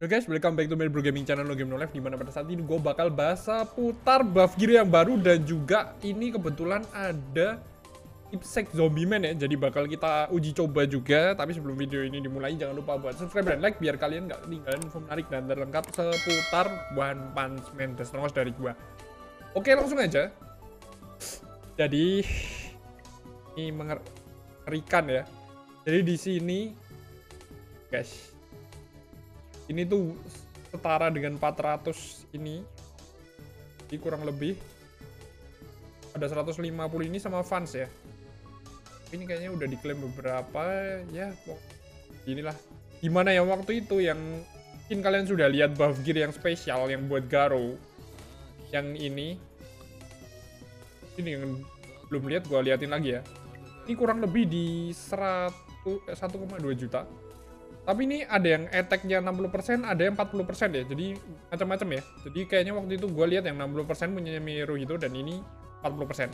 Yo guys, welcome back to my bro gaming channel Lo Game No Life Di mana pada saat ini gue bakal bahasa putar buff gear yang baru Dan juga ini kebetulan ada Ipsec Zombie Man ya Jadi bakal kita uji coba juga. Tapi sebelum video ini dimulai jangan lupa buat subscribe dan like Biar kalian gak ketinggalan info menarik dan terlengkap seputar One Punch Man. The Strongest dari gue Oke langsung aja. Jadi Ini mengerikan ya. Jadi di sini Guys ini tuh setara dengan 400 ini. Jadi kurang lebih. Ada 150 ini sama fans ya. Ini kayaknya udah diklaim beberapa. Ya inilah. Gimana ya waktu itu yang mungkin kalian sudah lihat buff gear yang spesial yang buat Garo. Yang ini. Ini yang belum lihat gua liatin lagi ya. Ini kurang lebih di 100 1,2 juta tapi ini ada yang attack-nya 60%, ada yang 40% ya. Jadi macam-macam ya. Jadi kayaknya waktu itu gue lihat yang 60% punya Miru itu dan ini 40%.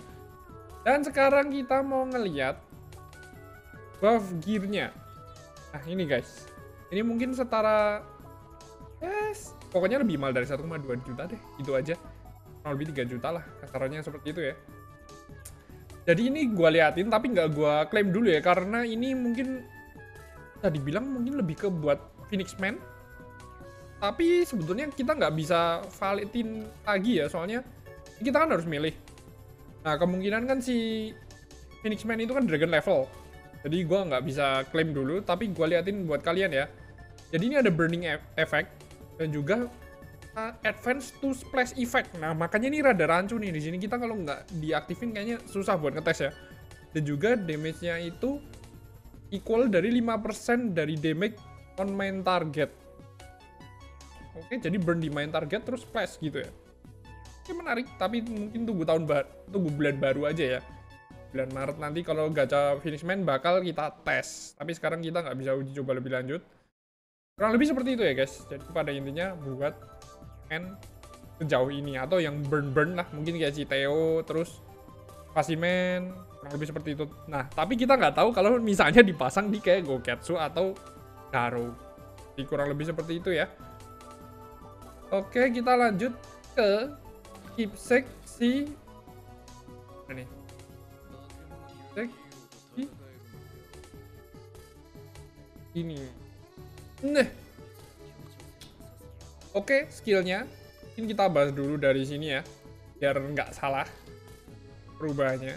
Dan sekarang kita mau ngeliat buff gear-nya. Nah, ini guys. Ini mungkin setara yes, pokoknya lebih mahal dari 1,2 juta deh. Itu aja. Kurang lebih 3 juta lah. Kasarannya seperti itu ya. Jadi ini gue liatin tapi nggak gue klaim dulu ya karena ini mungkin bisa dibilang mungkin lebih ke buat Phoenix Man. Tapi sebetulnya kita nggak bisa validin lagi ya, soalnya kita kan harus milih. Nah, kemungkinan kan si Phoenix Man itu kan Dragon level. Jadi gue nggak bisa klaim dulu, tapi gue liatin buat kalian ya. Jadi ini ada Burning e Effect, dan juga uh, Advance to Splash Effect. Nah, makanya ini rada rancu nih di sini. Kita kalau nggak diaktifin kayaknya susah buat ngetes ya. Dan juga damage-nya itu equal dari 5% dari damage on main target. Oke, jadi burn di main target terus splash gitu ya. Oke, menarik, tapi mungkin tunggu tahun baru, tunggu bulan baru aja ya. Bulan Maret nanti kalau gacha finish man bakal kita tes. Tapi sekarang kita nggak bisa uji coba lebih lanjut. Kurang lebih seperti itu ya guys. Jadi pada intinya buat N sejauh ini atau yang burn-burn lah mungkin kayak si Theo terus Spasimen, kurang lebih seperti itu. Nah, tapi kita nggak tahu kalau misalnya dipasang di kayak Goketsu atau Garo. Jadi kurang lebih seperti itu ya. Oke, kita lanjut ke keepsake si ini. Ini. Nih. Oke, skillnya. Mungkin kita bahas dulu dari sini ya. Biar nggak salah perubahannya.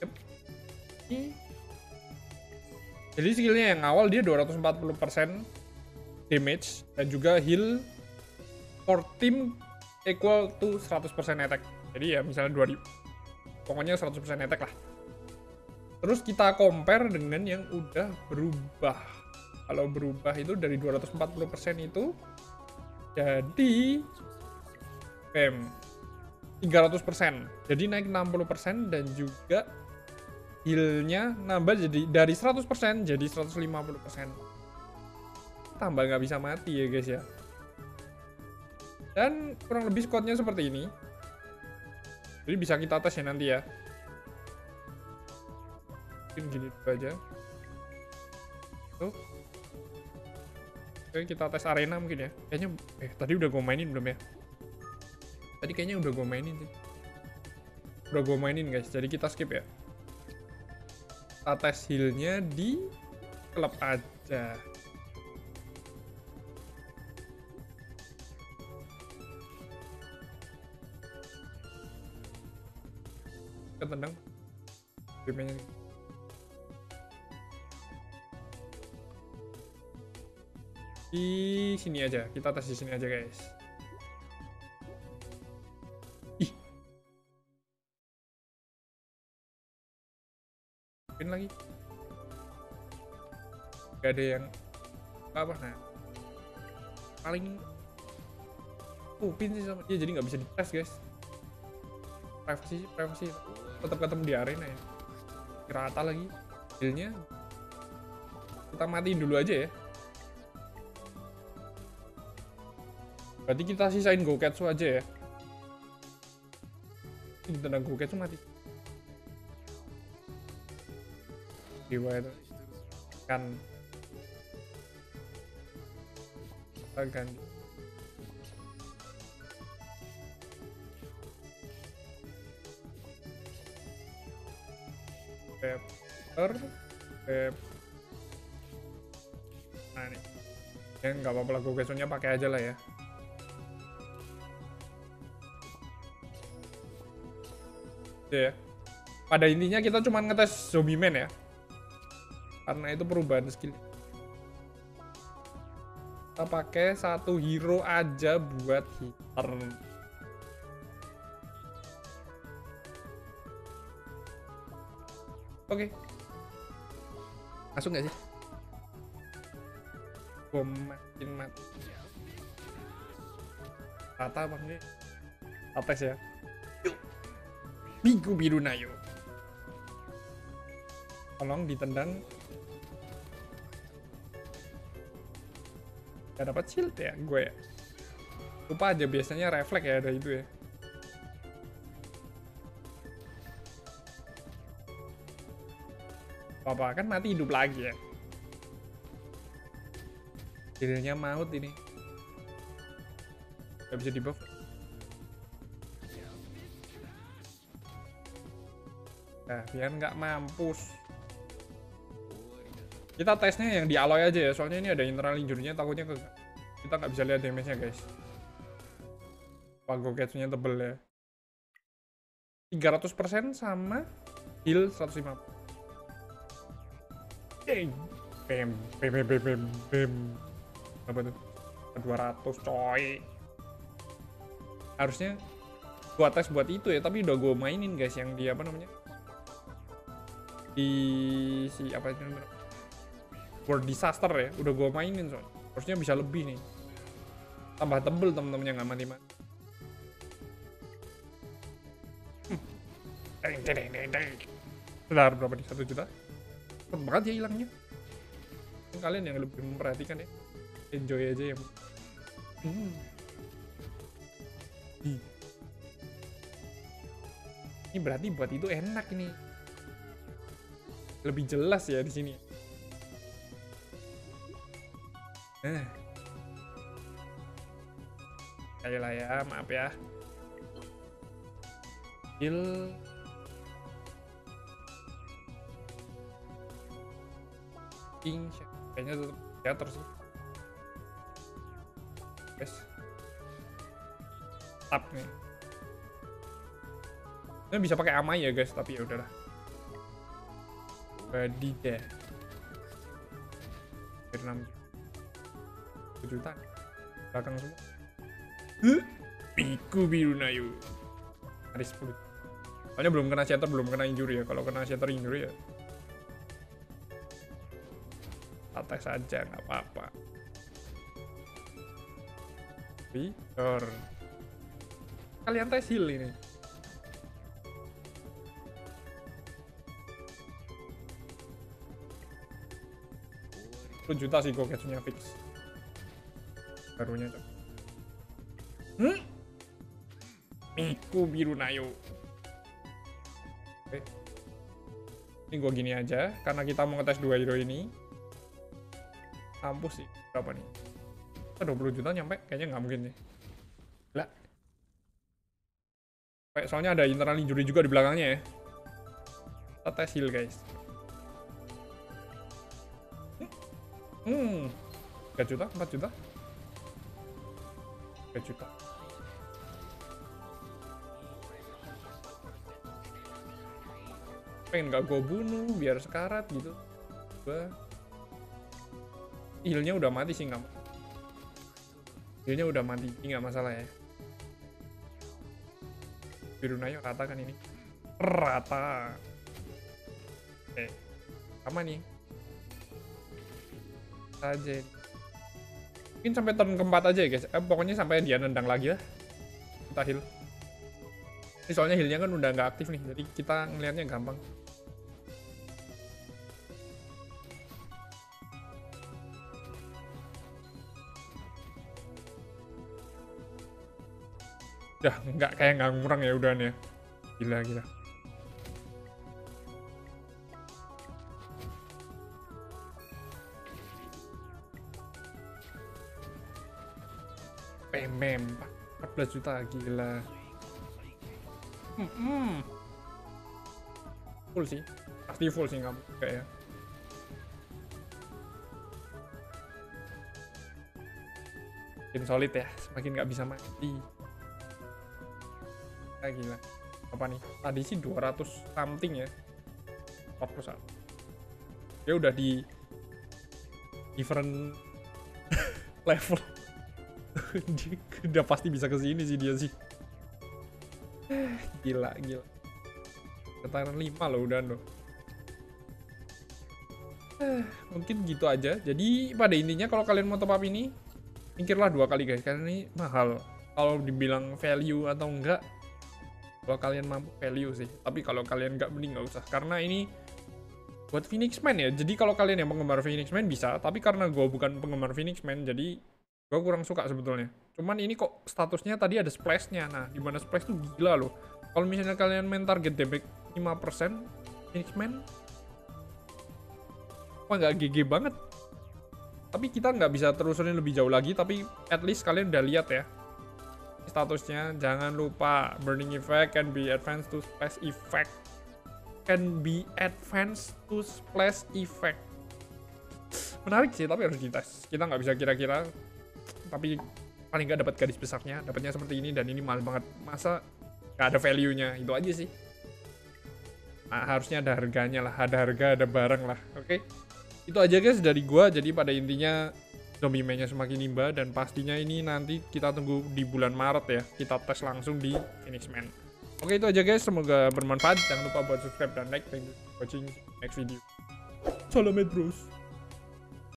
Yep. Jadi skillnya yang awal dia 240% damage dan juga heal for team equal to 100% attack. Jadi ya misalnya 2000 pokoknya 100% attack lah. Terus kita compare dengan yang udah berubah. Kalau berubah itu dari 240% itu jadi Bam. 300%. Jadi naik 60% dan juga healnya nambah jadi dari 100% jadi 150%. Tambah nggak bisa mati ya guys ya. Dan kurang lebih squadnya seperti ini. Jadi bisa kita tes ya nanti ya. Mungkin gini dulu aja. Tuh. Oke, kita tes arena mungkin ya. Kayaknya, eh tadi udah gue mainin belum ya? Tadi kayaknya udah gue mainin sih. Udah gue mainin guys, jadi kita skip ya. Kita tes healnya di klub aja. Ketendang. Gimana Di sini aja, kita tes di sini aja guys. Pin lagi. Gak ada yang apa nah paling pin sih sama dia jadi nggak bisa dites guys. Privacy privacy tetap ketemu di arena ya. Rata lagi. Dealnya kita matiin dulu aja ya. Berarti kita sisain Goketsu aja ya. Ini tentang Goketsu mati jiwa itu kan kita ganti paper paper nah ini. Ya nggak apa-apa lah gue pakai aja lah ya. Ya. Pada intinya kita cuma ngetes zombie man ya karena itu perubahan skill kita pakai satu hero aja buat hitter Oke. Masuk nggak sih? Gue makin mati. Rata bang nih. Atas ya. Yuk. Bigu biru nayo. Tolong ditendang. Gak dapat shield ya gue ya. Lupa aja biasanya refleks ya ada itu ya. apa-apa kan mati hidup lagi ya Jadinya maut ini Gak bisa di buff Nah biar nggak mampus Kita tesnya yang di alloy aja ya Soalnya ini ada internal injury-nya takutnya ke Kita nggak bisa lihat damage-nya guys Pago catch-nya tebel ya 300% sama heal 150 Bem, bem, bem, bem, bem, bem. Apa tuh? 200 coy. Harusnya gua tes buat itu ya, tapi udah gue mainin guys yang di apa namanya? Di si apa namanya? World Disaster ya, udah gue mainin soalnya. Harusnya bisa lebih nih. Tambah tebel temen-temennya nggak mati-mati. Sebentar berapa nih? Satu juta? cepet banget ya hilangnya kalian yang lebih memperhatikan ya enjoy aja ya hmm. ini berarti buat itu enak ini lebih jelas ya di sini nah ayolah ya maaf ya. Heal King kayaknya tetap ya terus guys tap nih. Ini bisa pakai amai ya guys tapi ya udahlah. Body deh. Hampir 6 juta. Belakang semua? Piku biru nayu hari 10 soalnya belum kena shatter belum kena injury ya. Kalau kena shatter injury ya. Attack saja nggak apa-apa. Victor. Kalian tes heal ini. Juta sih gue fix barunya coba hmm? Miku biru nayo. Oke ini gue gini aja karena kita mau ngetes dua hero ini. Kampus sih berapa nih? Kita 20 juta nyampe kayaknya nggak mungkin nih lah. Soalnya ada internal injury juga di belakangnya ya. Kita tes heal guys. Hmm. 3 juta 4 juta 3 juta pengen gak gue bunuh biar sekarat gitu. Gue healnya udah mati sih nggak healnya udah mati nggak masalah ya. Biru nayo rata kan ini. Rata. Eh sama nih. Saja mungkin sampai turn keempat aja ya guys eh, pokoknya sampai dia nendang lagi lah kita heal ini soalnya healnya kan udah nggak aktif nih jadi kita ngelihatnya gampang Ya, nggak kayak nggak ngurang ya udah nih. Gila, gila. 14 juta gila hmm, hmm. full sih pasti full sih kamu kayak ya Makin solid ya, semakin nggak bisa mati. Ah, gila. Apa nih? Tadi sih 200 something ya. 41. Dia udah di different level. Udah pasti bisa ke sini sih dia sih. Gila, gila. Ketahanan 5 loh udah loh. Mungkin gitu aja. Jadi pada intinya kalau kalian mau top up ini mikirlah dua kali guys karena ini mahal kalau dibilang value atau enggak kalau kalian mampu value sih tapi kalau kalian nggak mending nggak usah karena ini buat Phoenix Man ya jadi kalau kalian yang penggemar Phoenix Man bisa tapi karena gue bukan penggemar Phoenix Man jadi gue kurang suka sebetulnya. Cuman ini kok statusnya tadi ada splashnya. Nah di mana splash tuh gila loh. Kalau misalnya kalian main target damage 5% Phoenix Man nggak GG banget. Tapi kita nggak bisa terusin lebih jauh lagi tapi at least kalian udah lihat ya. Statusnya jangan lupa burning effect can be advanced to splash effect. Can be advanced to splash effect. Menarik sih tapi harus dites. Kita nggak bisa kira-kira tapi paling nggak dapat gadis besarnya dapatnya seperti ini dan ini mahal banget. Masa nggak ada value nya itu aja sih. Nah, harusnya ada harganya lah ada harga ada barang lah oke? Okay? itu aja guys dari gua. Jadi pada intinya zombie mainnya semakin nimba dan pastinya ini nanti kita tunggu di bulan Maret ya. Kita tes langsung di Phoenix Man. Oke itu aja guys. Semoga bermanfaat. Jangan lupa buat subscribe dan like. Thank you for watching. Next video. Salam bros